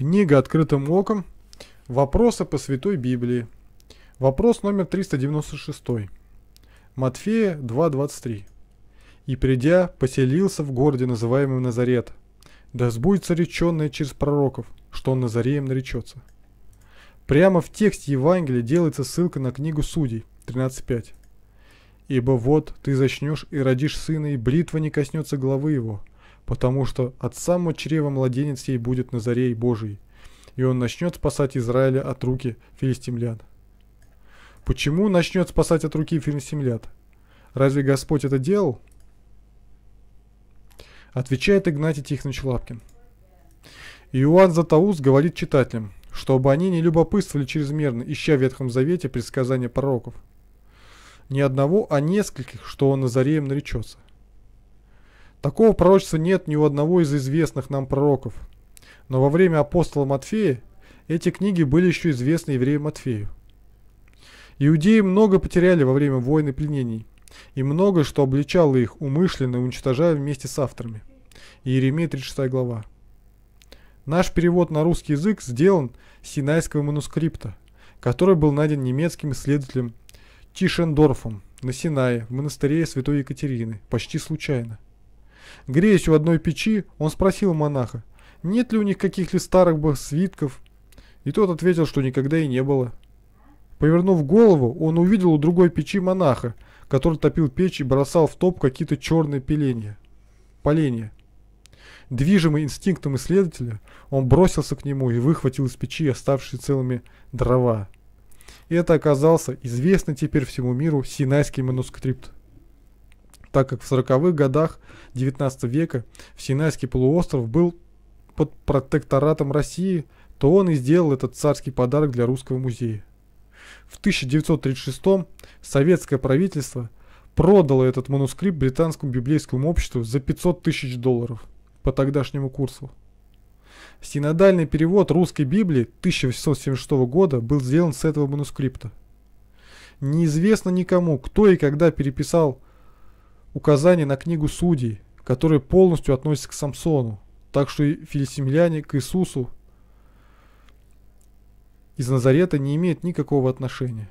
Книга «Открытым оком». Вопросы по Святой Библии. Вопрос номер 396. Матфея 2.23. «И придя, поселился в городе, называемом Назарет. Да сбудется реченное через пророков, что он Назареем наречется». Прямо в тексте Евангелия делается ссылка на книгу Судей 13.5. «Ибо вот ты зачнешь и родишь сына, и бритва не коснется головы его, потому что от самого чрева младенец ей будет Назарей Божий, и он начнет спасать Израиля от руки филистимлян. Почему начнет спасать от руки филистимлян? Разве Господь это делал? Отвечает Игнатий Тихонович Лапкин. Иоанн Златоуст говорит читателям, чтобы они не любопытствовали чрезмерно, ища в Ветхом Завете предсказания пророков. Ни одного, а нескольких, что он Назареем наречется. Такого пророчества нет ни у одного из известных нам пророков. Но во время апостола Матфея эти книги были еще известны еврею Матфею. Иудеи много потеряли во время войн и пленений, и многое, что обличало их, умышленно уничтожая вместе с авторами. Иеремия 36 глава. Наш перевод на русский язык сделан с синайского манускрипта, который был найден немецким исследователем Тишендорфом на Синае в монастыре Святой Екатерины, почти случайно. Греясь у одной печи, он спросил монаха, нет ли у них каких-либо старых свитков, и тот ответил, что никогда и не было. Повернув голову, он увидел у другой печи монаха, который топил печь и бросал в топ какие-то черные пеленья. Поленья. Движимый инстинктом исследователя, он бросился к нему и выхватил из печи оставшиеся целыми дрова. И это оказался известный теперь всему миру синайский манускрипт так как в 40-х годах 19 века Синайский полуостров был под протекторатом России, то он и сделал этот царский подарок для русского музея. В 1936 советское правительство продало этот манускрипт британскому библейскому обществу за 500 тысяч долларов по тогдашнему курсу. Синодальный перевод русской Библии 1876 года был сделан с этого манускрипта. Неизвестно никому, кто и когда переписал указание на книгу Судей, которая полностью относится к Самсону, так что и филистимляне к Иисусу из Назарета не имеют никакого отношения.